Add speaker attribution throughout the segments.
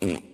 Speaker 1: うん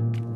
Speaker 1: thank you.